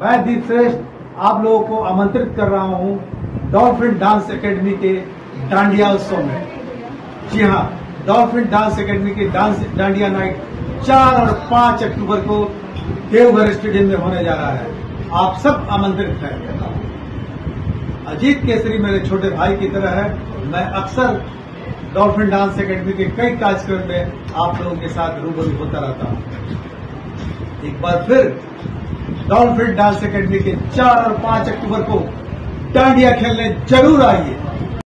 मैं दीप श्रेष्ठ आप लोगों को आमंत्रित कर रहा हूँ डॉल्फिन डांस एकेडमी के डांडिया उत्सव में। जी हाँ डॉल्फिन डांस एकेडमी के डांस, डांडिया नाइट चार और पाँच अक्टूबर को देवघर स्टेडियम में होने जा रहा है। आप सब आमंत्रित हैं। अजीत केसरी मेरे छोटे भाई की तरह है। मैं अक्सर डॉल्फिन डांस एकेडमी के कई कार्यक्रम में आप लोगों के साथ रूबरू होता रहता हूँ। एक बार फिर डॉल्फिन डांस अकेडमी के चार और पाँच अक्टूबर को डांडिया खेलने ज़रूर आइए।